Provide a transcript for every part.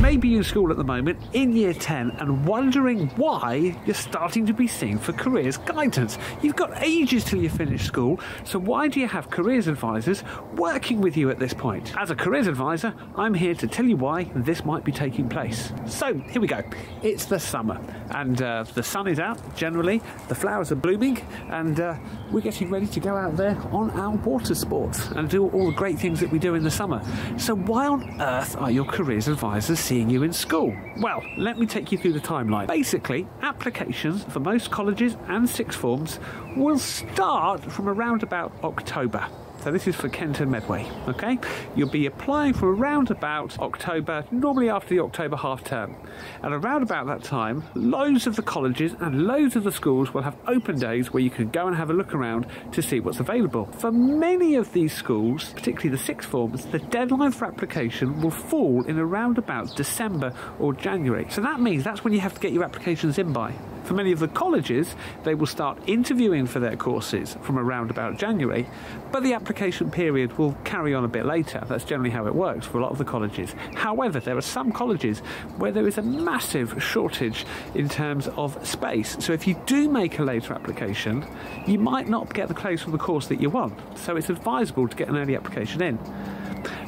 may be in school at the moment in year 10 and wondering why you're starting to be seen for careers guidance. You've got ages till you finish school, so why do you have careers advisors working with you at this point? As a careers advisor, I'm here to tell you why this might be taking place. So here we go. It's the summer and uh, the sun is out generally, the flowers are blooming, and uh, we're getting ready to go out there on our water sports and do all the great things that we do in the summer. So why on earth are your careers advisors seeing you in school? Well, let me take you through the timeline. Basically, applications for most colleges and sixth forms will start from around about October. So this is for Kent and Medway, okay? You'll be applying for around about October, normally after the October half term. And around about that time, loads of the colleges and loads of the schools will have open days where you can go and have a look around to see what's available. For many of these schools, particularly the sixth forms, the deadline for application will fall in around about December or January. So that means that's when you have to get your applications in by. For many of the colleges, they will start interviewing for their courses from around about January, but the application period will carry on a bit later. That's generally how it works for a lot of the colleges. However, there are some colleges where there is a massive shortage in terms of space. So if you do make a later application, you might not get the place for the course that you want. So it's advisable to get an early application in.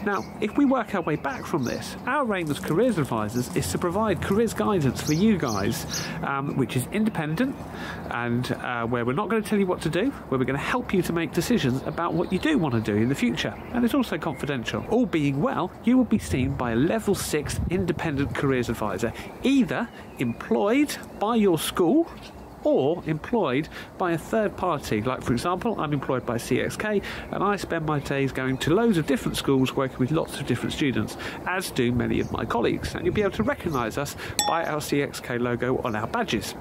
Now, if we work our way back from this, our aim as careers advisors is to provide careers guidance for you guys, um, which is independent and uh, where we're not going to tell you what to do, where we're going to help you to make decisions about what you do want to do in the future. And it's also confidential. All being well, you will be seen by a level six independent careers advisor, either employed by your school or employed by a third party. Like, for example, I'm employed by CXK and I spend my days going to loads of different schools working with lots of different students, as do many of my colleagues. And you'll be able to recognise us by our CXK logo on our badges.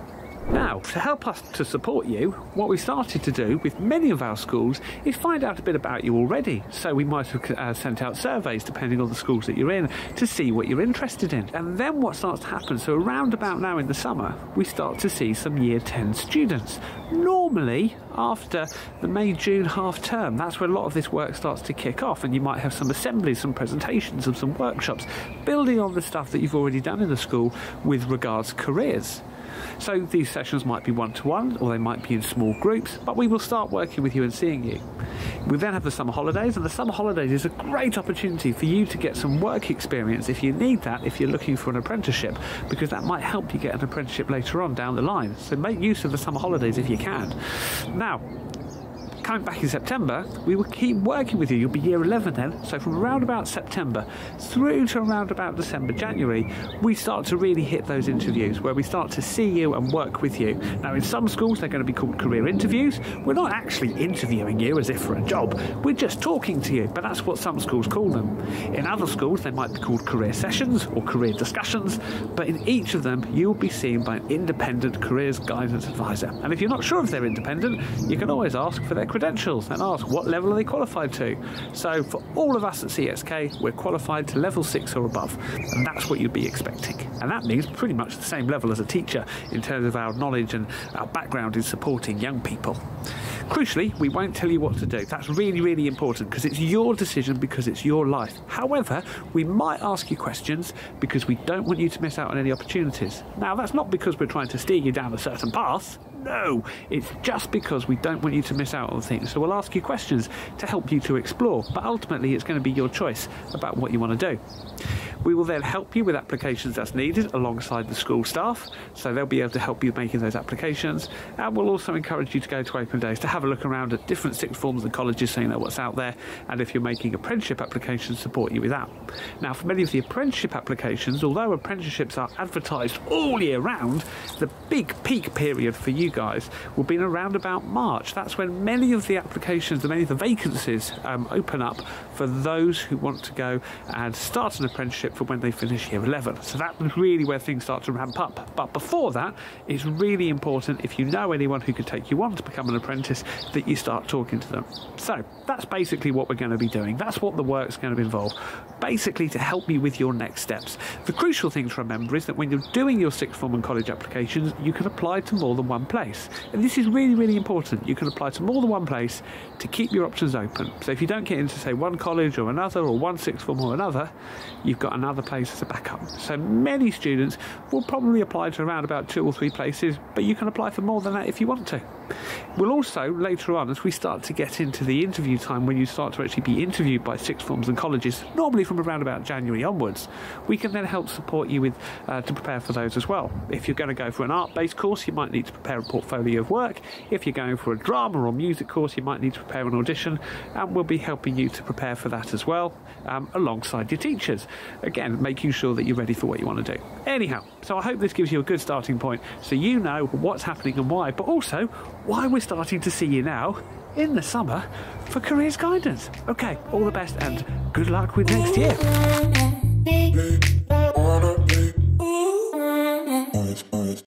Now, to help us to support you, what we started to do with many of our schools is find out a bit about you already. So we might have uh, sent out surveys, depending on the schools that you're in, to see what you're interested in. And then what starts to happen, so around about now in the summer, we start to see some year 10 students. Normally, after the May June half term, that's where a lot of this work starts to kick off, and you might have some assemblies, some presentations, and some workshops, building on the stuff that you've already done in the school with regards to careers. So these sessions might be one to one or they might be in small groups, but we will start working with you and seeing you. We then have the summer holidays, and the summer holidays is a great opportunity for you to get some work experience if you need that, if you're looking for an apprenticeship, because that might help you get an apprenticeship later on down the line. So make use of the summer holidays if you can. Now, coming back in September, we will keep working with you. You'll be year 11 then. So from around about September through to around about December, January, we start to really hit those interviews where we start to see you and work with you. Now, in some schools, they're going to be called career interviews. We're not actually interviewing you as if for a job. We're just talking to you, but that's what some schools call them. In other schools, they might be called career sessions or career discussions, but in each of them, you'll be seen by an independent careers guidance advisor. And if you're not sure if they're independent, you can always ask for their credentials and ask what level are they qualified to. So for all of us at CXK, we're qualified to level six or above, and that's what you'd be expecting. And that means pretty much the same level as a teacher in terms of our knowledge and our background in supporting young people. Crucially, we won't tell you what to do. That's really, really important because it's your decision because it's your life. However, we might ask you questions because we don't want you to miss out on any opportunities. Now, that's not because we're trying to steer you down a certain path. No, it's just because we don't want you to miss out on things. So we'll ask you questions to help you to explore, but ultimately it's going to be your choice about what you want to do. We will then help you with applications as needed alongside the school staff, so they'll be able to help you making those applications. And we'll also encourage you to go to open days to have a look around at different sixth forms and colleges so you know what's out there. And if you're making apprenticeship applications, support you with that. Now, for many of the apprenticeship applications, although apprenticeships are advertised all year round, the big peak period for you guys will be in around about March. That's when many of the applications, many of the vacancies um, open up for those who want to go and start an apprenticeship for when they finish year 11. So that's really where things start to ramp up. But before that, it's really important if you know anyone who could take you on to become an apprentice that you start talking to them. So that's basically what we're going to be doing. That's what the work's going to involve. Basically, to help you with your next steps. The crucial thing to remember is that when you're doing your sixth form and college applications, you can apply to more than one place place. And this is really, really important. You can apply to more than one place to keep your options open. So if you don't get into, say, one college or another, or one sixth form or another, you've got another place as a backup. So many students will probably apply to around about two or three places, but you can apply for more than that if you want to. We'll also, later on, as we start to get into the interview time, when you start to actually be interviewed by sixth forms and colleges, normally from around about January onwards, we can then help support you with uh, to prepare for those as well. If you're going to go for an art-based course, you might need to prepare a portfolio of work. If you're going for a drama or music course, you might need to prepare an audition, and we'll be helping you to prepare for that as well, um, alongside your teachers. Again, making sure that you're ready for what you want to do. Anyhow, so I hope this gives you a good starting point so you know what's happening and why, but also why we're starting to see you now in the summer for careers guidance. Okay, all the best and good luck with next year.